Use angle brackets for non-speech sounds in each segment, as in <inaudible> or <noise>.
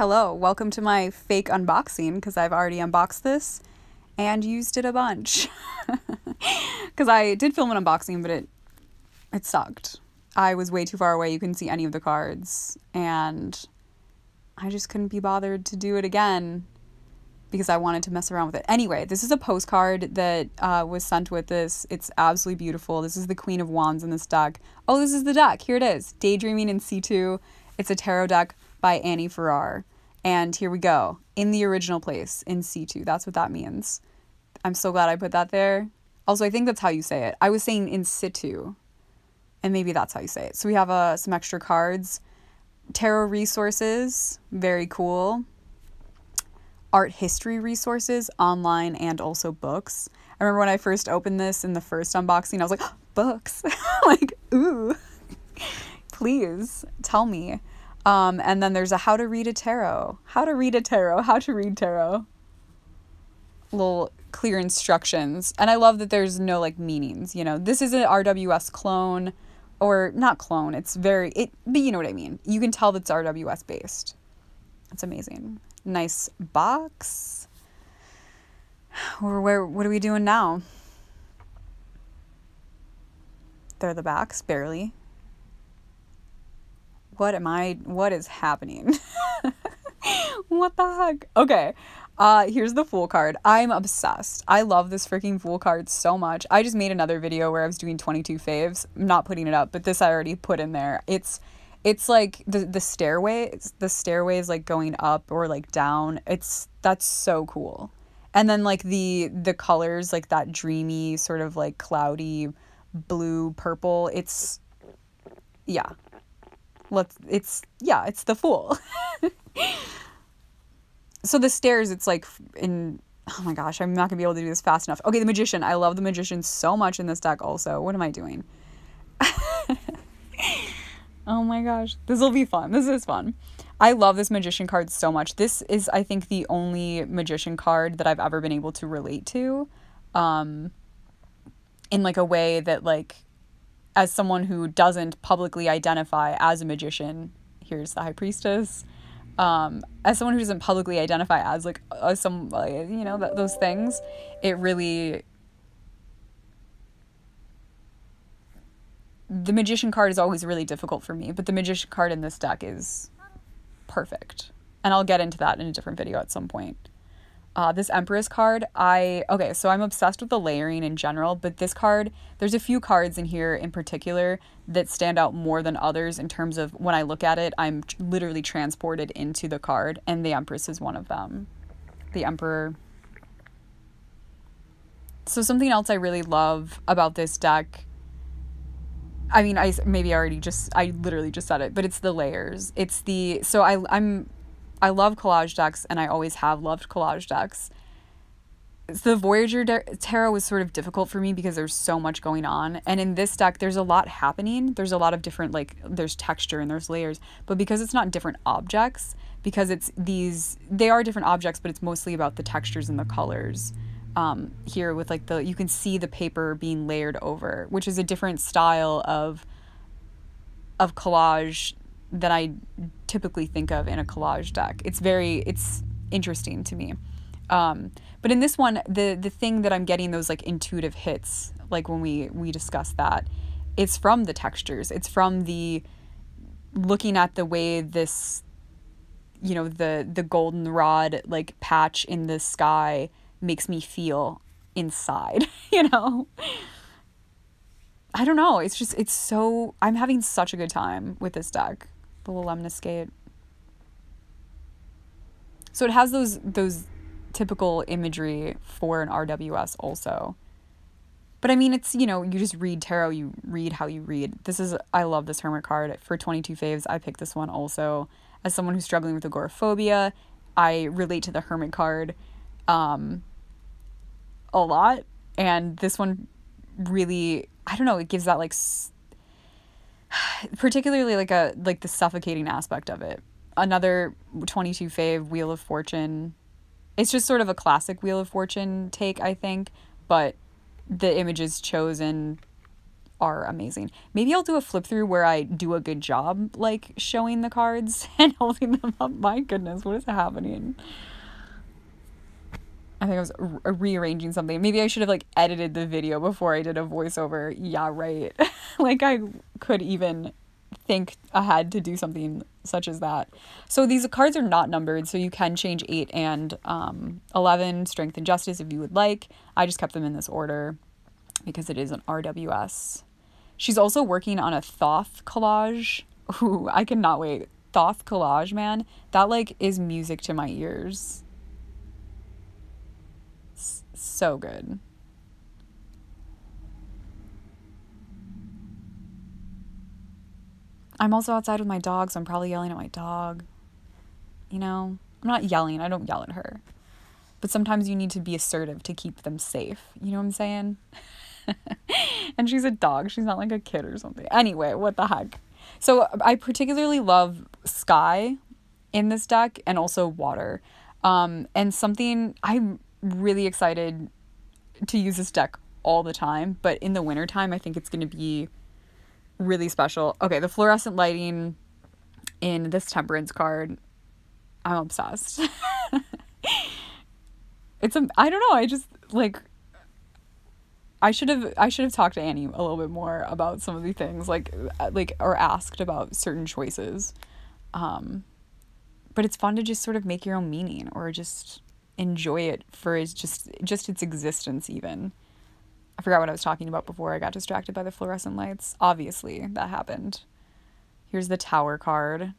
Hello, welcome to my fake unboxing because I've already unboxed this and used it a bunch. <laughs> Because I did film an unboxing, but it it sucked. I was way too far away. You couldn't see any of the cards, and I just couldn't be bothered to do it again because I wanted to mess around with it. Anyway, this is a postcard that uh, was sent with this. It's absolutely beautiful. This is the Queen of Wands in this deck. Oh, this is the deck. Here it is Daydreaming in Situ. It's a tarot deck by Annie Farrar. And here we go. In the original place in Situ. That's what that means. I'm so glad I put that there. Also, I think that's how you say it. I was saying in situ, and maybe that's how you say it. So we have uh, some extra cards. Tarot resources, very cool. Art history resources, online and also books. I remember when I first opened this in the first unboxing, I was like, oh, <gasps> books. <laughs> like, ooh, <laughs> please tell me. Um, and then there's a how to read a tarot. How to read a tarot. How to read tarot. Little clear instructions. And I love that there's no like meanings, you know. This is an RWS clone or not clone. It's very it but you know what I mean. You can tell that's RWS based. It's amazing. Nice box. Or where what are we doing now? They're the backs, barely. What am I what is happening? <laughs> what the heck? Okay. Uh, here's the Fool card. I'm obsessed. I love this freaking Fool card so much. I just made another video where I was doing 22 faves. I'm not putting it up, but this I already put in there. It's it's like the the stairway, the stairway is like going up or like down. It's that's so cool. And then like the the colors like that dreamy sort of like cloudy blue purple. It's yeah. Let's it's yeah, it's the Fool. <laughs> so the stairs it's like in oh my gosh i'm not gonna be able to do this fast enough. Okay the magician i love the magician so much in this deck also. What am i doing? <laughs> Oh my gosh this will be fun. This is fun. I love this magician card so much. This is i think the only magician card that i've ever been able to relate to um in like a way that like as someone who doesn't publicly identify as a magician here's the high priestess um, as someone who doesn't publicly identify as like uh, some uh, you know that those things it really the magician card is always really difficult for me but the magician card in this deck is perfect. And i'll get into that in a different video at some point uh, this Empress card, I okay, so I'm obsessed with the layering in general, but this card, there's a few cards in here in particular that stand out more than others in terms of when I look at it, I'm literally transported into the card, and the Empress is one of them. The Emperor. So something else I really love about this deck. I mean, I maybe I already just I literally just said it, but it's the layers. It's the so I I'm I love collage decks and I always have loved collage decks. The Voyager de- Tarot was sort of difficult for me because there's so much going on. And in this deck, there's a lot happening. There's a lot of different, like, there's texture and there's layers. But because it's not different objects, because it's these, they are different objects, but it's mostly about the textures and the colors. Um, here with like the, you can see the paper being layered over, which is a different style of, of collage that I typically think of in a collage deck. It's very it's interesting to me. Um, but in this one, the the thing that I'm getting those like intuitive hits, like when we we discuss that, it's from the textures. It's from the looking at the way this you know the the goldenrod like patch in the sky makes me feel inside <laughs> you know i don't know it's just it's so i'm having such a good time with this deck the lemniscate. So it has those those typical imagery for an RWS also. But I mean, it's, you know, you just read tarot, you read how you read. This is, I love this Hermit card. For 22 faves, I picked this one also. As someone who's struggling with agoraphobia, I relate to the Hermit card um, a lot. And this one really, I don't know, it gives that like particularly like a like the suffocating aspect of it. Another 22 fave Wheel of Fortune. It's just sort of a classic Wheel of Fortune take, I think, but the images chosen are amazing. Maybe I'll do a flip through where I do a good job like showing the cards <laughs> and holding them up. My goodness, what is happening? I think I was re- rearranging something. Maybe I should have like edited the video before I did a voiceover. Yeah, right. <laughs> like I could even think ahead to do something such as that. So these cards are not numbered, so you can change 8 and um, 11, Strength and Justice, if you would like. I just kept them in this order because it is an RWS. She's also working on a Thoth collage. Ooh, I cannot wait. Thoth collage, man. That like is music to my ears. So good. I'm also outside with my dog, so I'm probably yelling at my dog. You know, I'm not yelling, I don't yell at her. But sometimes you need to be assertive to keep them safe. You know what I'm saying? <laughs> and she's a dog, she's not like a kid or something. Anyway, what the heck? So I particularly love sky in this deck and also water. Um, and something I'm really excited to use this deck all the time, but in the wintertime, I think it's going to be really special. Okay, the fluorescent lighting in this temperance card, I'm obsessed. <laughs> it's a I don't know, I just like I should have I should have talked to Annie a little bit more about some of the things like uh, like or asked about certain choices. Um but it's fun to just sort of make your own meaning or just enjoy it for its just just its existence even. I forgot what I was talking about before I got distracted by the fluorescent lights. Obviously, that happened. Here's the tower card.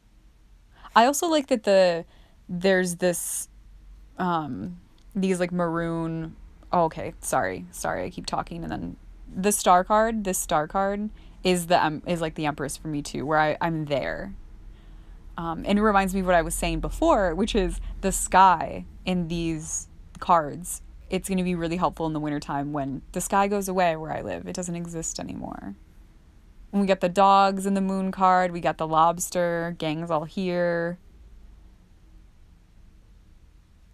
I also like that the there's this um these like maroon oh, okay, sorry. Sorry, I keep talking and then the star card, this star card is the um, is like the empress for me too, where I I'm there. Um, and it reminds me of what I was saying before, which is the sky in these cards it's going to be really helpful in the wintertime when the sky goes away where I live. It doesn't exist anymore. And we got the dogs in the moon card, we got the lobster, gang's all here.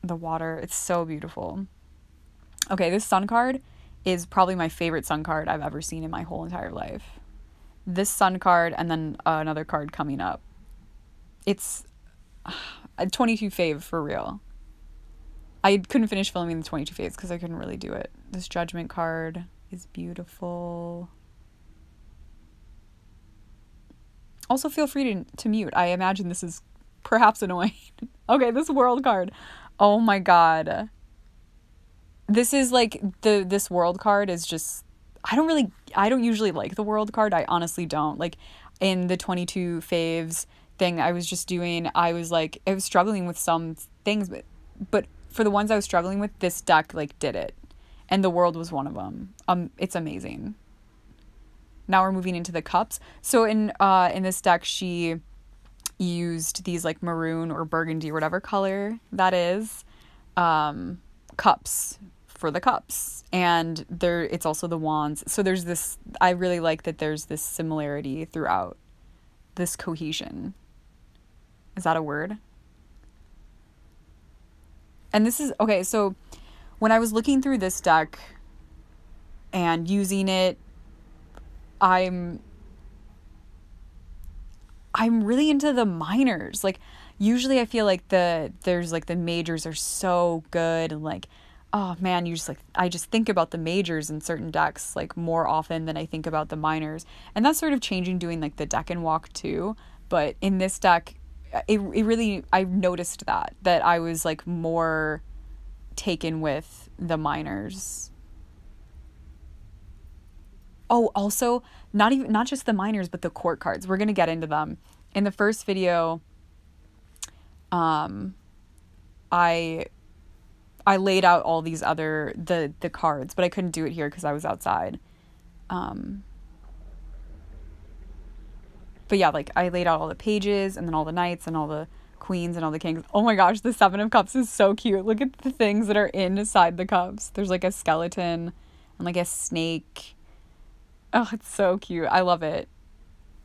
The water, it's so beautiful. Okay, this sun card is probably my favorite sun card I've ever seen in my whole entire life. This sun card and then uh, another card coming up. It's <sighs> a 22 fave for real. I couldn't finish filming the 22 faves because I couldn't really do it. This judgment card is beautiful. Also, feel free to, to mute. I imagine this is perhaps annoying. <laughs> okay, this world card. Oh my god. This is like the this world card is just I don't really I don't usually like the world card. I honestly don't. Like in the 22 faves thing I was just doing, I was like I was struggling with some things but but for the ones I was struggling with, this deck like did it, and the world was one of them. Um, it's amazing. Now we're moving into the cups. So in uh in this deck, she used these like maroon or burgundy, whatever color that is, um, cups for the cups and there it's also the wands so there's this i really like that there's this similarity throughout this cohesion is that a word and this is okay, so when I was looking through this deck and using it, I'm I'm really into the minors. Like usually I feel like the there's like the majors are so good and like oh man, you just like I just think about the majors in certain decks like more often than I think about the minors. And that's sort of changing doing like the deck and walk too. But in this deck, it, it really I noticed that that I was like more taken with the minors. Oh, also not even not just the minors but the court cards. We're to get into them. In the first video um I I laid out all these other the the cards, but I couldn't do it here cuz I was outside. Um but yeah, like I laid out all the pages and then all the knights and all the queens and all the kings. Oh my gosh, the seven of cups is so cute. Look at the things that are inside the cups. There's like a skeleton and like a snake. Oh, it's so cute. I love it.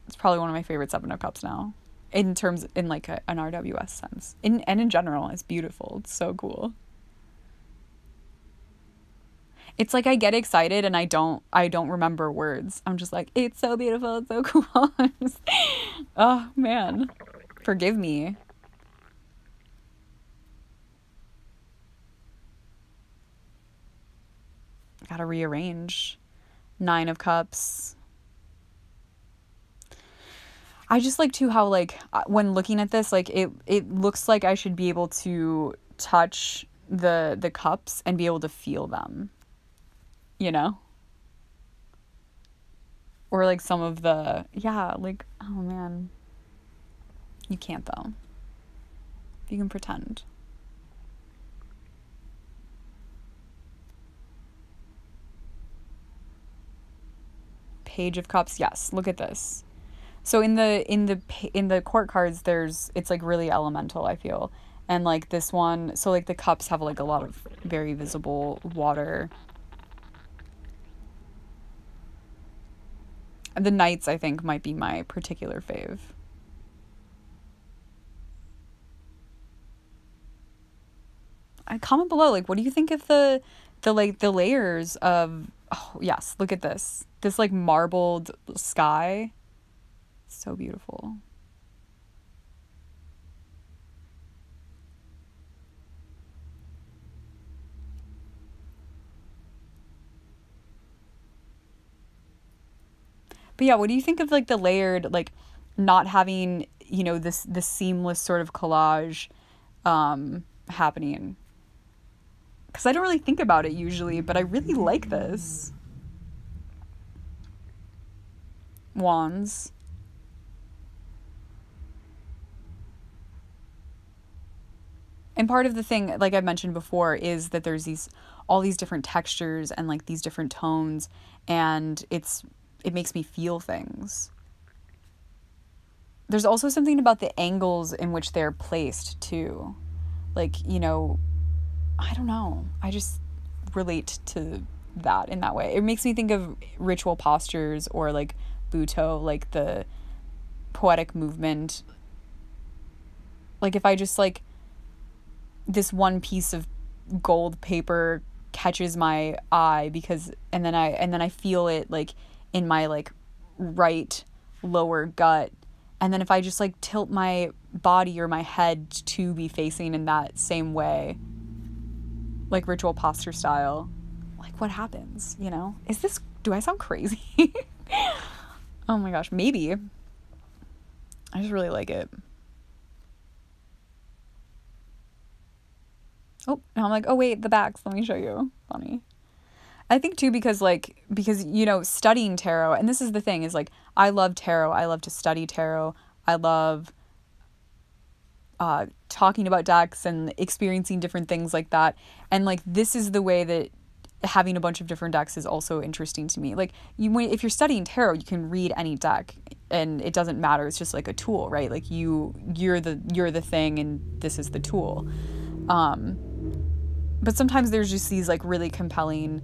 It's probably one of my favorite seven of cups now. In terms in like a, an RWS sense. In and in general, it's beautiful. It's so cool. It's like I get excited and I don't I don't remember words. I'm just like, it's so beautiful, it's so <laughs> cool. oh man. Forgive me. Gotta rearrange. Nine of Cups. I just like too how like uh, when looking at this, like it it looks like I should be able to touch the the cups and be able to feel them. You know? Or like some of the yeah, like oh man. You can't though. You can pretend. Page of Cups. Yes, look at this. So in the in the in the court cards there's it's like really elemental, I feel. And like this one, so like the cups have like a lot of very visible water. The knights I think might be my particular fave. I comment below like what do you think of the the like the layers of oh yes, look at this. This like marbled sky. So beautiful. But yeah, what do you think of like the layered like not having, you know, this this seamless sort of collage um happening? Cuz I don't really think about it usually, but I really like this. Wands. And part of the thing, like I mentioned before, is that there's these all these different textures and like these different tones and it's it makes me feel things. There's also something about the angles in which they're placed too. Like, you know, I don't know. I just relate to that in that way. It makes me think of ritual postures or like Butoh, like the poetic movement. Like if I just like this one piece of gold paper catches my eye because and then I and then I feel it like in my like right lower gut and then if I just like tilt my body or my head to be facing in that same way like ritual posture style like what happens you know is this do I sound crazy <laughs> oh my gosh maybe I just really like it Oh, and I'm like, oh wait, the backs. Let me show you. Funny. I think too because like because you know studying tarot and this is the thing is like I love tarot. I love to study tarot. I love uh, talking about decks and experiencing different things like that. And like this is the way that having a bunch of different decks is also interesting to me. Like you if you're studying tarot, you can read any deck and it doesn't matter. It's just like a tool, right? Like you you're the you're the thing and this is the tool. Um but sometimes there's just these like really compelling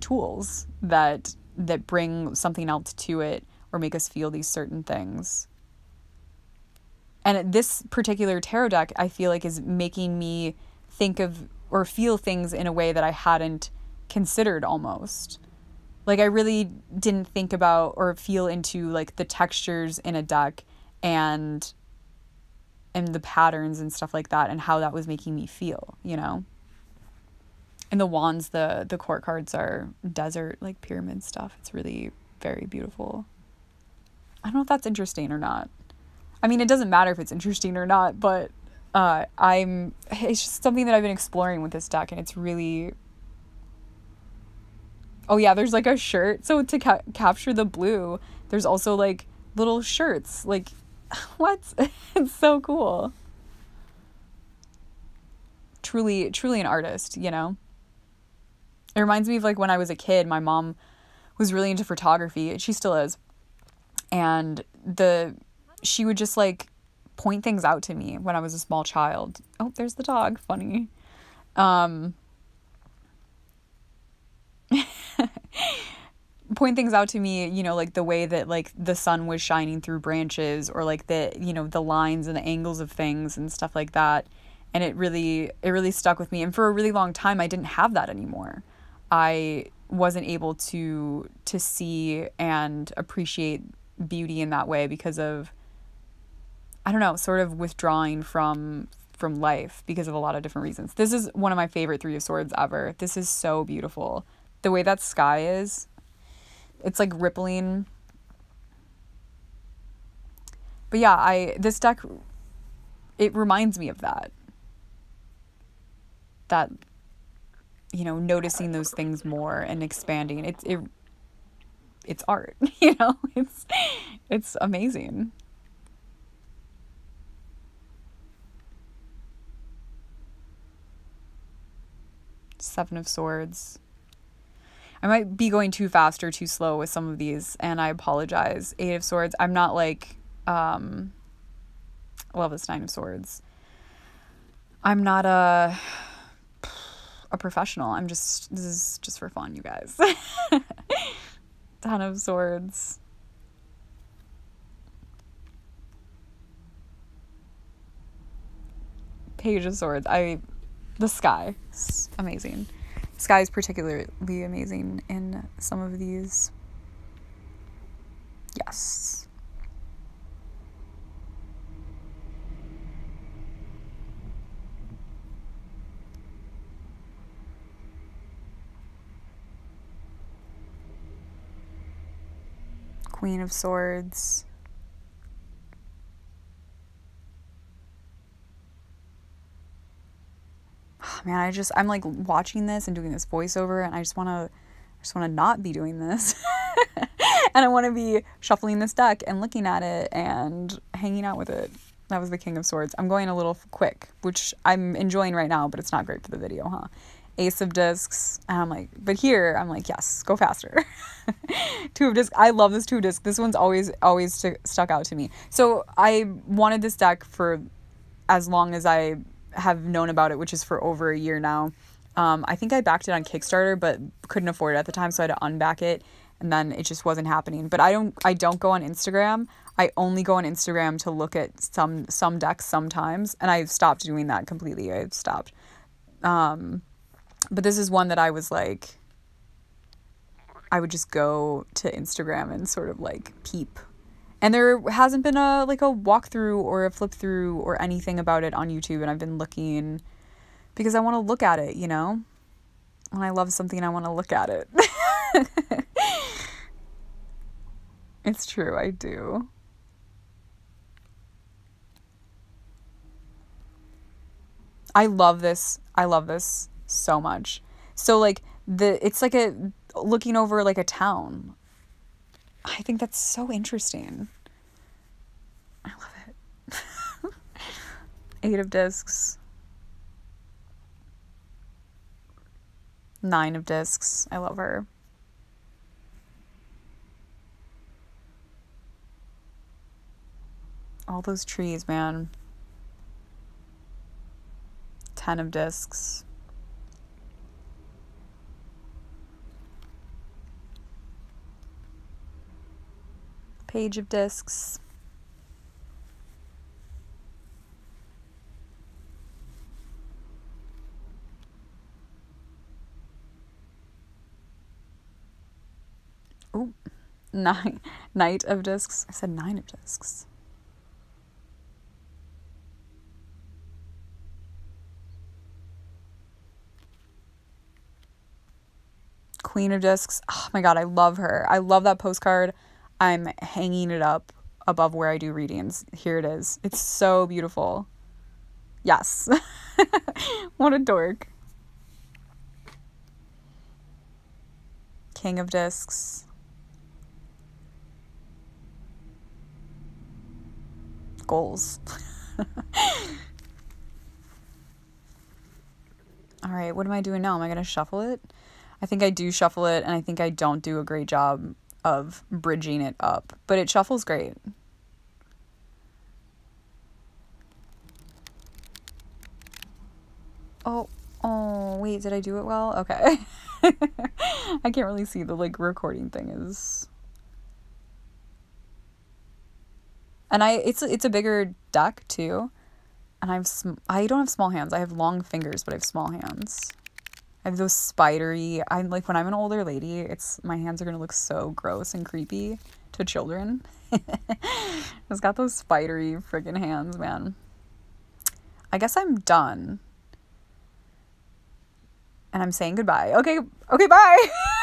tools that that bring something else to it or make us feel these certain things. And this particular tarot deck, I feel like, is making me think of or feel things in a way that I hadn't considered almost. Like, I really didn't think about or feel into like the textures in a deck and and the patterns and stuff like that and how that was making me feel, you know? And the wands the the court cards are desert like pyramid stuff. It's really very beautiful. I don't know if that's interesting or not. I mean it doesn't matter if it's interesting or not but uh, i'm it's just something that i've been exploring with this deck and it's really oh yeah there's like a shirt. So to ca- capture the blue there's also like little shirts. Like <laughs> what? <laughs> It's so cool. Truly truly an artist you know it reminds me of like when I was a kid, my mom was really into photography. And she still is. And the she would just like point things out to me when I was a small child. Oh, there's the dog. Funny. Um <laughs> point things out to me, you know, like the way that like the sun was shining through branches or like the, you know, the lines and the angles of things and stuff like that. And it really it really stuck with me. And for a really long time I didn't have that anymore I wasn't able to to see and appreciate beauty in that way because of I don't know, sort of withdrawing from from life because of a lot of different reasons. This is one of my favorite 3 of swords ever. This is so beautiful. The way that sky is, it's like rippling. But yeah, I this deck it reminds me of that. That you know, noticing those things more and expanding. It's it it's art, <laughs> you know? It's it's amazing. Seven of Swords. I might be going too fast or too slow with some of these, and I apologize. Eight of Swords. I'm not like um love this Nine of Swords. I'm not a a professional. I'm just this is just for fun, you guys. <laughs> Ten of Swords. Page of Swords. I the sky. It's amazing. Sky is particularly amazing in some of these. Yes. Queen of Swords. Oh, man, I just I'm like watching this and doing this voiceover and I just want to I just want to not be doing this. <laughs> and I want to be shuffling this deck and looking at it and hanging out with it. That was the King of Swords. I'm going a little quick, which I'm enjoying right now, but it's not great for the video, huh? Ace of Discs. And I'm like, but here I'm like, yes, go faster. <laughs> two of Discs. I love this two of Discs. This one's always, always st- stuck out to me. So I wanted this deck for as long as I have known about it, which is for over a year now. Um, I think I backed it on Kickstarter, but couldn't afford it at the time, so I had to unback it, and then it just wasn't happening. But I don't, I don't go on Instagram. I only go on Instagram to look at some some decks sometimes, and i've stopped doing that completely. i've stopped. Um, but this is one that I was like, I would just go to Instagram and sort of like peep. And there hasn't been a like a walkthrough or a flip through or anything about it on YouTube, and I've been looking because I want to look at it, you know? When I love something, I want to look at it. <laughs> it's true, I do. I love this. I love this so much. So like the it's like a looking over like a town. I think that's so interesting. I love it. <laughs> Eight of discs. Nine of discs. I love her. All those trees, man. Ten of discs. Page of discs. Oh, <laughs> nine, knight of discs. I said nine of discs. Queen of Discs. Oh my god, I love her. I love that postcard. I'm hanging it up above where I do readings. Here it is. It's so beautiful. Yes. <laughs> what a dork. King of Discs. Goals. <laughs> All right, what am I doing now? Am I going to shuffle it? I think I do shuffle it, and I think I don't do a great job of bridging it up, but it shuffles great. Oh, oh, wait, did I do it well? Okay. <laughs> I can't really see the like recording thing is And I it's it's a bigger deck too. And I've sm- I don't have small hands. I have long fingers, but I have small hands. I have those spidery. I'm like when I'm an older lady, it's my hands are gonna look so gross and creepy to children. <laughs> it's got those spidery friggin' hands, man. I guess I'm done. And I'm saying goodbye. Okay, okay, bye. <laughs>